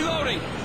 Reloading!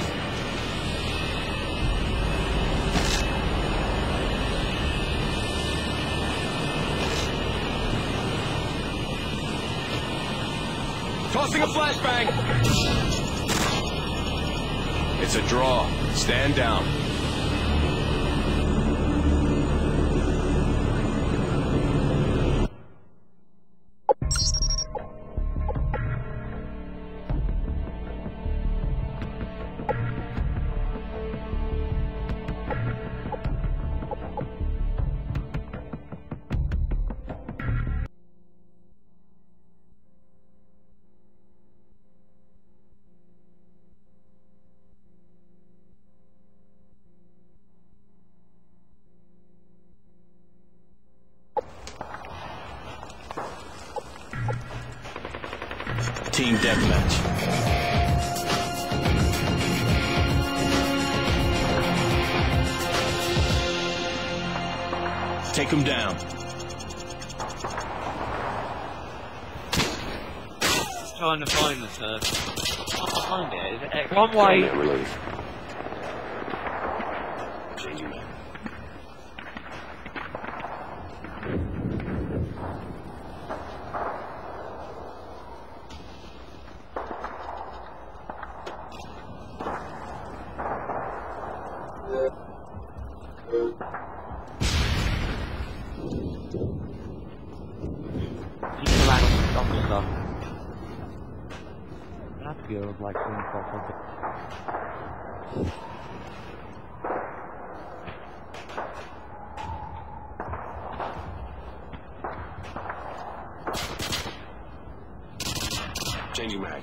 firing! Tossing a flashbang! It's a draw. Stand down. Team deathmatch. Take him down. trying to find the third. I can't find it. Is it X? One way. For something. Changing mag.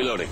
Reloading.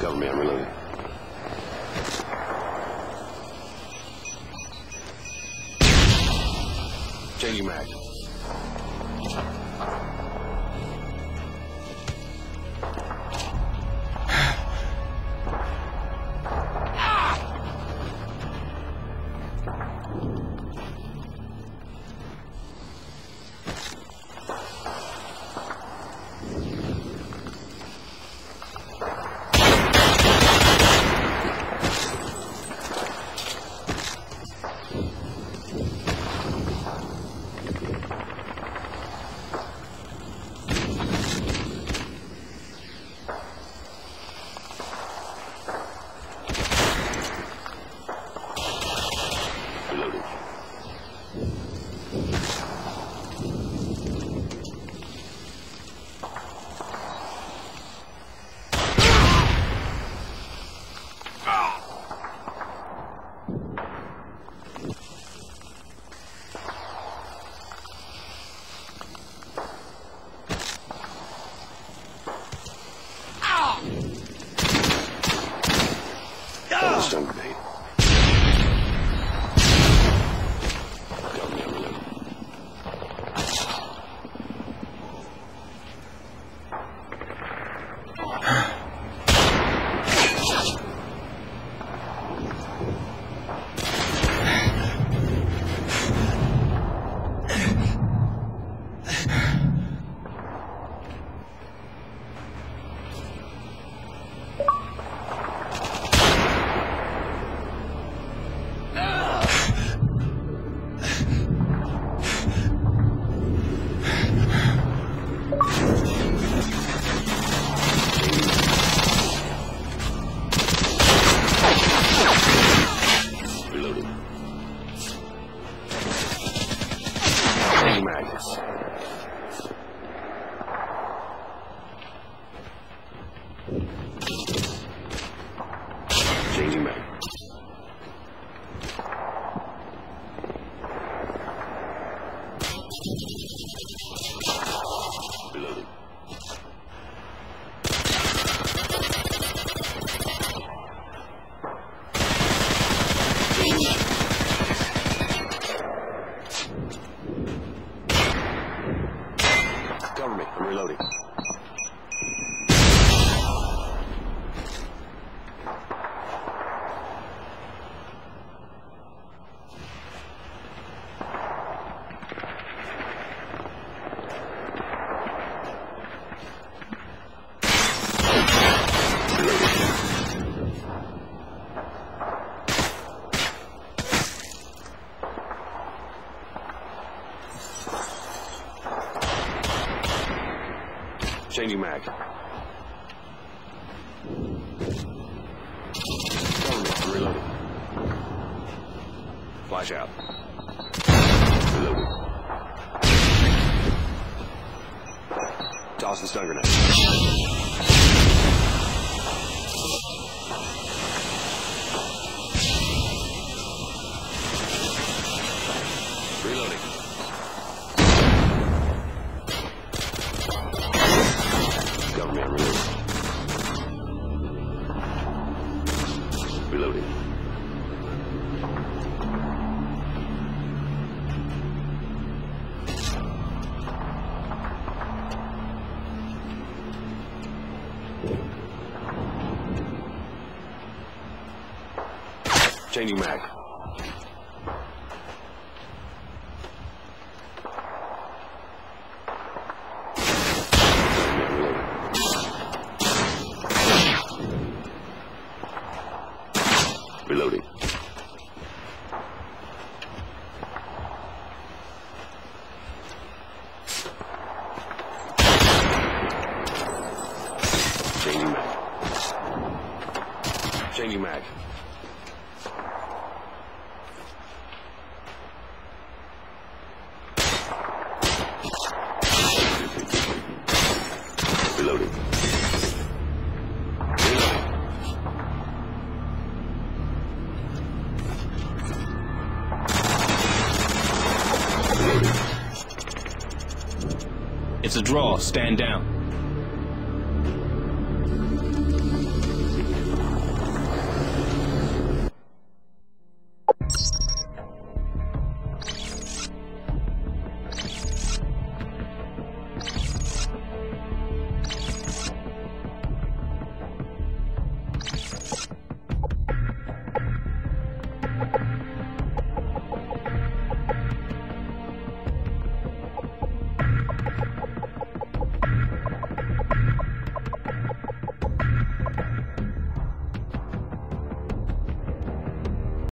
Cover me, I'm reloading. Changing mag. Cover reloading. Flash out. Reloading. Toss the stun grenade. Changing mag. Reloading. Changing mag. Changing mag. Reloading. Reloading. It's a draw. Stand down.